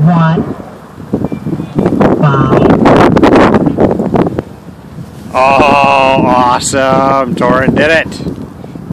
one, five. Oh, awesome. Torin did it.